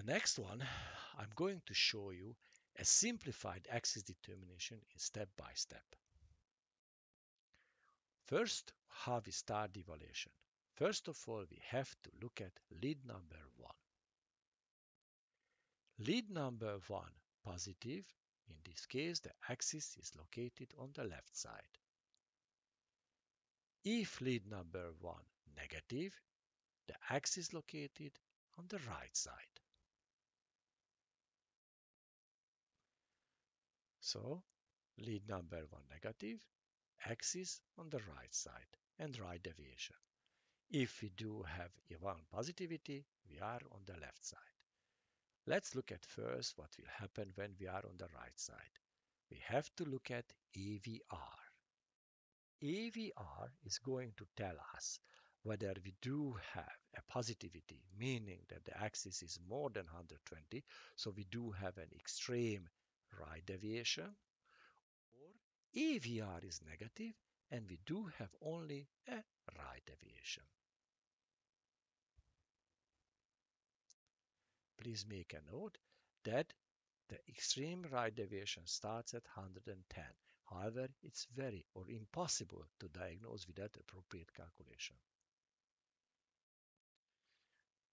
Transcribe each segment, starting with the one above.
The next one, I'm going to show you a simplified axis determination in step by step. First, how we start the evaluation. First of all, we have to look at lead number 1. Lead number 1 positive, in this case the axis is located on the left side. If lead number 1 negative, the axis located on the right side. So lead number 1 negative, axis on the right side and right deviation. If we do have one positivity, we are on the left side. Let's look at first what will happen when we are on the right side. We have to look at AVR. AVR is going to tell us whether we do have a positivity, meaning that the axis is more than 120, so we do have an extreme right deviation, or AVR is negative and we do have only a right deviation. Please make a note that the extreme right deviation starts at 110. However, it's very or impossible to diagnose without appropriate calculation.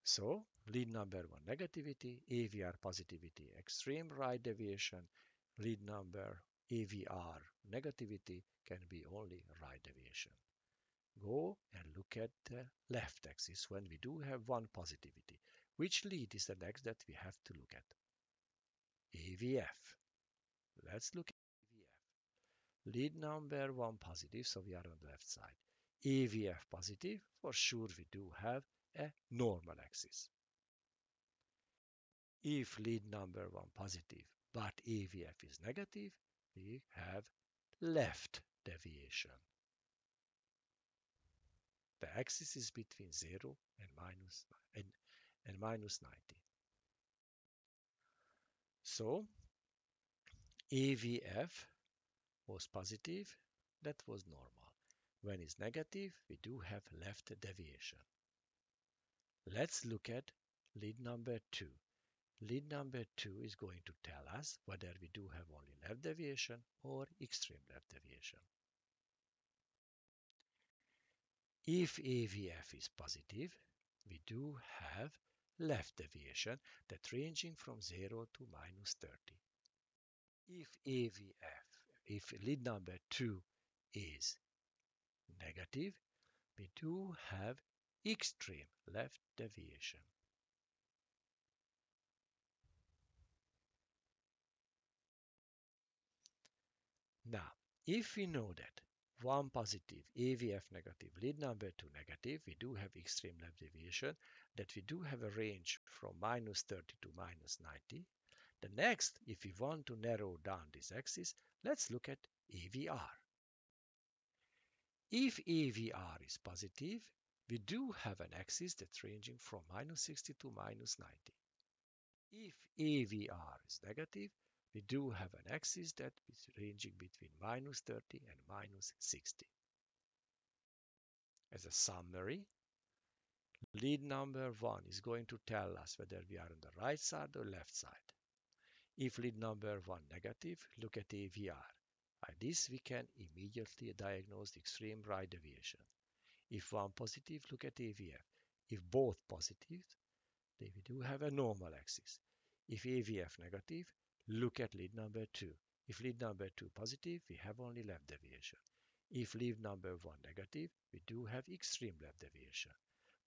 So, lead number one negativity, AVR positivity, extreme right deviation, lead number AVR negativity can be only right deviation. Go and look at the left axis when we do have one positivity. Which lead is the next that we have to look at? AVF. Let's look at AVF. Lead number one positive, so we are on the left side. AVF positive, for sure we do have a normal axis. If lead number one positive but AVF is negative, we have left deviation. The axis is between 0 and minus, and, and minus 90. So AVF was positive, that was normal. When it's negative, we do have left deviation. Let's look at lead number 2. Lead number 2 is going to tell us whether we do have only left deviation or extreme left deviation. If AVF is positive, we do have left deviation that ranging from 0 to minus 30. If AVF, if lead number 2 is negative, we do have extreme left deviation. Now, if we know that 1 positive, AVF negative, lead number 2 negative, we do have extreme left deviation, that we do have a range from minus 30 to minus 90. The next, if we want to narrow down this axis, let's look at AVR. If AVR is positive, we do have an axis that's ranging from minus 60 to minus 90. If AVR is negative, we do have an axis that is ranging between minus 30 and minus 60. As a summary, lead number 1 is going to tell us whether we are on the right side or left side. If lead number 1 negative, look at AVR. By this we can immediately diagnose the extreme right deviation. If one positive, look at AVF. If both positive, then we do have a normal axis. If AVF negative, look at lead number 2. If lead number 2 positive, we have only left deviation. If lead number 1 negative, we do have extreme left deviation.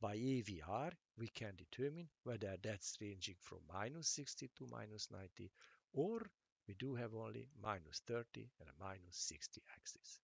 By AVR, we can determine whether that's ranging from minus 60 to minus 90 or we do have only minus 30 and a minus 60 axis.